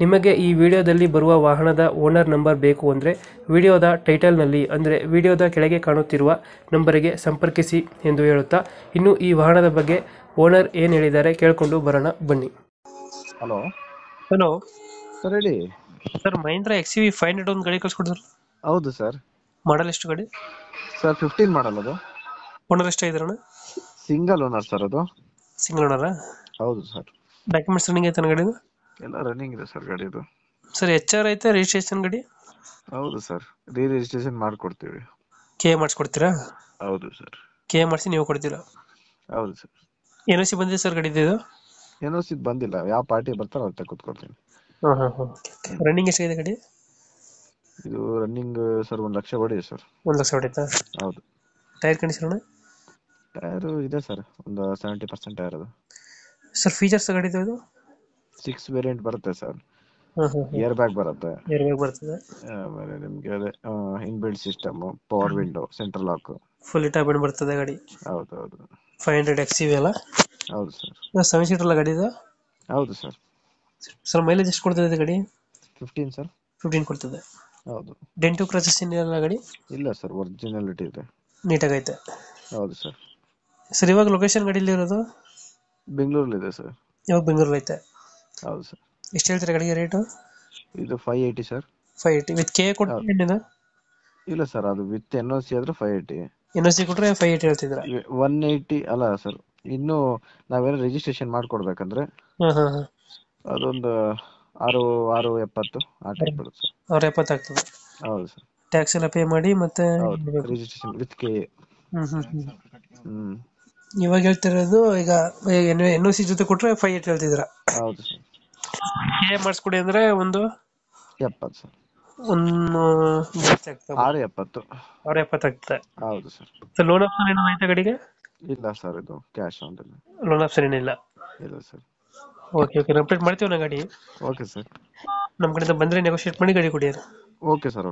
ನಿಮಗೆ ಈ ವಿಡಿಯೋದಲ್ಲಿ ಬರುವ ವಾಹನದ ಓನರ್ ನಂಬರ್ ಬೇಕು ಅಂದರೆ ವಿಡಿಯೋದ ಟೈಟಲ್ನಲ್ಲಿ ಅಂದರೆ ವಿಡಿಯೋದ ಕೆಳಗೆ ಕಾಣುತ್ತಿರುವ ನಂಬರಿಗೆ ಸಂಪರ್ಕಿಸಿ ಎಂದು ಹೇಳುತ್ತಾ ಇನ್ನು ಈ ವಾಹನದ ಬಗ್ಗೆ ಓನರ್ ಏನು ಹೇಳಿದ್ದಾರೆ ಕೇಳಿಕೊಂಡು ಬರೋಣ ಬನ್ನಿ. ಹಲೋ. ಹಲೋ. ಸರ್ ಹೇಳಿ. Sir Mahindra X V five hundred ಒಂದು ಗಾಡಿ ಕಳ್ಸ್ಕೊಡ್ತಾರೆ ಹೌದು ಸರ್. ಮಾಡಲ್ ಎಷ್ಟು ಗಾಡಿ? ಸರ್ ಫಿಫ್ಟೀನ್ ಮಾಡಲ್ ಅದು. ಓನರ್ ಎಷ್ಟು ಇದ್ರಣ ಸಿಂಗಲ್ ಓನರ್ ಸರ್ ಅದು. ಸಿಂಗಲ್ ಓನರ ಹೌದು ಸರ್. ಡಾಕ್ಯುಮೆಂಟ್ಸ್ ರನ್ನಿಂಗ್ ಐತೆ ಗಾಡಿ ಎಲ್ಲ ರನ್ನಿಂಗ್ ಇದೆ ಸರ್ ಗಾಡಿದು. ಸರ್ ಎಚ್ ಆರ್ ಐತೆ ರಿಜಿಸ್ಟ್ರೇಷನ್ ಗಾಡಿ? ಹೌದು ಸರ್ ರೀ ರಿಜಿಸ್ಟ್ರೇಷನ್ ಮಾಡ್ಕೊಡ್ತೀವಿ. ಕೆ ಮಾಡಿಸ್ಕೊಡ್ತೀರಾ? ಹೌದು ಸರ್ ಕೆ ಮಾಡಿಸಿ ನೀವು ಕೊಡ್ತೀರಾ? ಹೌದು ಸರ್ ಎನ್ ಸಿ ಬಂದಿದೆ ಸರ್ ಗಾಡಿ ಇದು? ಏನೋ ಸಿದ್ ಬಂದಿಲ್ಲ. ಯಾವ ಪಾರ್ಟಿ ಬರ್ತಾರೋ ಅಂತ ಕೂತ್ಕೊಡ್ತೀನಿ ಹಾಂ ಹಾಂ ಹಾಂ. ರನ್ನಿಂಗ್ ಎಷ್ಟಿದೆ ಗಾಡಿ? ಇದು ರನ್ನಿಂಗ್ ಸರ್ ಒಂದು ಲಕ್ಷ ಹೊಡಿ ಸರ್ ಒಂದು ಲಕ್ಷ ಹೊಡಿತಾ? ಹೌದು. ಟೈರ್ ಕಂಡೀಷನ್ ಟೈರು ಇದೆ ಸರ್ ಒಂದು ಸೆವೆಂಟಿ ಪರ್ಸೆಂಟ್ ಟೈರ್ ಅದು. ಸರ್ ಫೀಚರ್ಸ್ ಗಾಡಿ ಇದು? ಸಿಕ್ಸ್ ವೇರಿಯಂಟ್ ಬರುತ್ತೆ ಸರ್. ಏರ್ ಬ್ಯಾಗ್ ಬರುತ್ತೆ. ಏರ್ ಬ್ಯಾಗ್ ಬರ್ತದೆ ಆಮೇಲೆ ನಿಮಗೆ ಅದೇ inbuilt system power window central lock full end ಬರ್ತದೆ ಗಾಡಿ. ಹೌದು ಹೌದು ಫೈವ್ ಹಂಡ್ರೆಡ್ ಎಕ್ಸ್ ವಿ ಅಲ್ಲ? ಹೌದು ಸರ್. ಸೆವೆನ್ ಸೀಟರ್ ಅಲ್ಲ ಗಾಡಿ ಇದು? ಹೌದು ಸರ್. ಸರ್ ಮೈಲೇಜ್ ಎಷ್ಟು ಕೊಡ್ತದೆ ಇದು ಗಾಡಿ? Fifteen sir. ಫಿಫ್ಟೀನ್ ಕೊಡ್ತದೆ. ಹೌದು. ಡೆಂಟು ಕ್ರಚಸ್ ಏನಿಲ್ಲ ಗಾಡಿ? ಇಲ್ಲ ಸರ್ ಒರಿಜಿನಾಲಿಟಿ ಇದೆ. ನೀಟಾಗೈತೆ. ಹೌದು ಸರ್. ಸರ್ ಇವಾಗ ಲೊಕೇಶನ್ ಗಾಡಿಲಿ ಇರೋದು? ಬೆಂಗಳೂರಲ್ಲಿ ಇದೆ ಸರ್. ಇವಾಗ ಬೆಂಗಳೂರಲ್ಲಿ ಐತೆ ಹೌದು ಸರ್ ಎಷ್ಟು ಹೇಳ್ತೀರಾ ಗಾಡಿಗೆ ರೇಟು ಇದು five eighty sir five eighty with K ಕೊಟ್ಟು ಇಲ್ಲ ಸರ್ ಅದು ವಿತ್ ಎನ್ ಓ ಸಿ ಆದ್ರೆ ಫೈವ್ ಏಯ್ಟಿ ಎನ್ ಸಿ ಕೊಟ್ರೆ ಫೈವ್ ಏಯ್ಟಿ ಹೇಳ್ತಿದ್ದೀರಾ? ಒನ್ ಏಯ್ಟಿ ಅಲ್ಲ ಸರ್ ಇನ್ನು ನಾವೇನೋ ರಿಜಿಸ್ಟ್ರೇಷನ್ ಮಾಡ್ಕೊಡ್ಬೇಕಂದ್ರೆ ಹಾಂ ಹಾಂ ಹಾಂ. ಅದೊಂದು ಆರು ಆರು ಎಪ್ಪತ್ತು ಆ ಟೈಪ್ ಬರುತ್ತೆ ಸರ್ ಅವ್ರ ಎಪ್ಪತ್ತಾಗ್ತದೆ ಹೌದು ಸರ್ ಟ್ಯಾಕ್ಸ್ ಎಲ್ಲ ಪೇ ಮಾಡಿ ಮತ್ತೆ ಹೌದು ರಿಜಿಸ್ಟ್ರೇಷನ್ ವಿತ್ ಕೆ ಹ್ಮ್ ಇವಾಗ ಹೇಳ್ತಿರೋದು ಈಗ ಎನ್ ಒ ಸಿ ಜೊತೆ ಕೊಟ್ರೆ ಫೈವ್ ಏಟ್ ಹೇಳ್ತಿದ್ದೀರಾ? ಹೌದು ಸರ್ ಏ ಮಾಡಿಸ್ಕೊಡಿ ಅಂದ್ರೆ ಒಂದು ಎಪ್ಪತ್ತು ಸರ್. ಒಂದು ಜಾಸ್ತಿ ಆಗ್ತದೆ ಆರು ಎಪ್ಪತ್ತು. ಅವ್ರ ಎಪ್ಪತ್ತಾಗ್ತದೆ ಹೌದು ಸರ್. ಸರ್ ಲೋನ್ ಆಪ್ಷನ್ ಏನಾದ್ರು ಐತೆ ಗಾಡಿಗೆ? ಇಲ್ಲ ಸರ್ ಇದು ಕ್ಯಾಶ್ ಆನ್ ಲೋನ್ ಆಪ್ಷನ್ ಏನಿಲ್ಲ ಇಲ್ಲ. ಸರ್. ಓಕೆ ಓಕೆ ಕಂಪ್ಲೀಟ್ ಮಾಡ್ತೀವಿ ನಾ ಗಾಡಿ. ಓಕೆ ಸರ್ ನಮ್ಮ ಕಡೆಯಿಂದ ಬಂದರೆ ನೆಗೋಷಿಯೇಟ್ ಮಾಡಿ ಗಾಡಿ ಕೊಡಿ ಓಕೆ ಸರ್